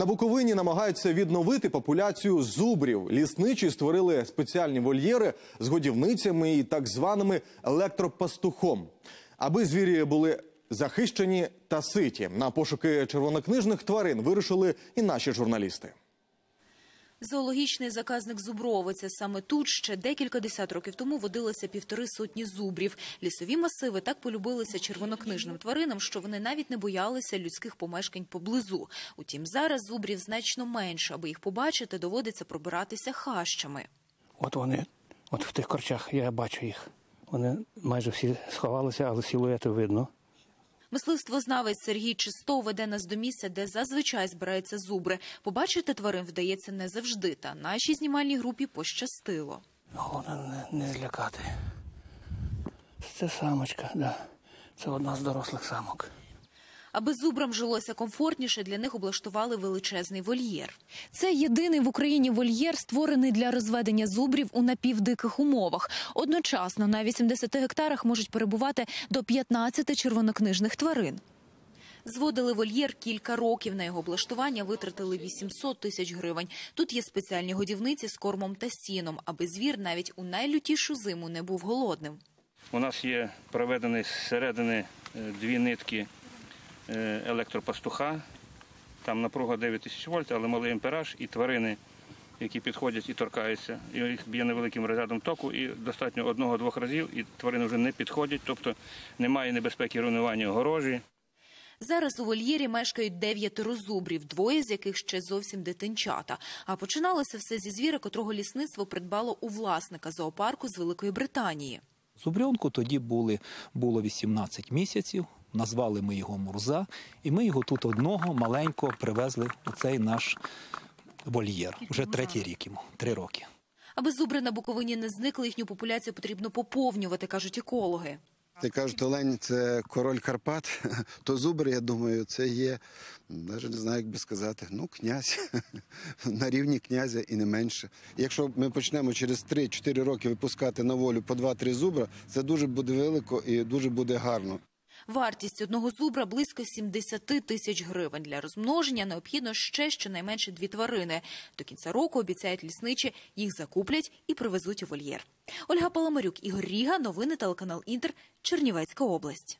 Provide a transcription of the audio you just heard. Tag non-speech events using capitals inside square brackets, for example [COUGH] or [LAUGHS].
На Буковині намагаються відновити популяцію зубрів. Лісничі створили спеціальні вольєри з годівницями і так званими електропастухом, аби звірі були захищені та ситі. На пошуки червонокнижних тварин вирушили і наші журналісти. Зоологічний заказник Зубровиця. Саме тут ще декілька десят років тому водилося півтори сотні зубрів. Лісові масиви так полюбилися червонокнижним тваринам, що вони навіть не боялися людських помешкань поблизу. Утім, зараз зубрів значно менше. Аби їх побачити, доводиться пробиратися хащами. От вони, от в тих корчах, я бачу їх. Вони майже всі сховалися, але силуети видно. Мисливствознавець Сергій Чистов веде нас до місця, де зазвичай збираються зубри. Побачити тварин вдається не завжди. Та нашій знімальній групі пощастило. Головне не, не злякати. Це самочка, да. Це одна з дорослих самок. Аби зубрам жилося комфортніше, для них облаштували величезний вольєр. Це єдиний в Україні вольєр, створений для розведення зубрів у напівдиких умовах. Одночасно на 80 гектарах можуть перебувати до 15 червонокнижних тварин. Зводили вольєр кілька років. На його облаштування витратили 800 тисяч гривень. Тут є спеціальні годівниці з кормом та сіном, аби звір навіть у найлютішу зиму не був голодним. У нас є проведені зсередини е, дві нитки електропастуха. Там напруга 9 тисяч вольт, але малий ампераж і тварини, які підходять і торкаються. І їх б'є невеликим розрядом току, і достатньо одного-двох разів, і тварини вже не підходять, тобто немає небезпеки руйнування огорожі. Зараз у вольєрі мешкають дев'ятеро зубрів, двоє з яких ще зовсім дитинчата. А починалося все зі звіра, котрого лісництво придбало у власника зоопарку з Великої Британії. Зубрьонку тоді були, було 18 місяців, назвали ми його Мурза, і ми його тут одного маленького привезли у цей наш вольєр. Вже третій рік йому, три роки. Аби зубри на Буковині не зникли, їхню популяцію потрібно поповнювати, кажуть екологи. Ти кажуть, олень це король Карпат, [LAUGHS] то зубр, я думаю, це є, навіть не знаю, як би сказати, ну, князь [LAUGHS] на рівні князя і не менше. Якщо ми почнемо через 3-4 роки випускати на волю по 2-3 зубра, це дуже буде велико і дуже буде гарно. Вартість одного зубра близько 70 тисяч гривень. Для розмноження необхідно ще щонайменше дві тварини. До кінця року обіцяють лісничі, їх закуплять і привезуть у вольєр. Ольга Паламарюк, Ігор Ріга, новини телеканал Інтер, Чернівецька область.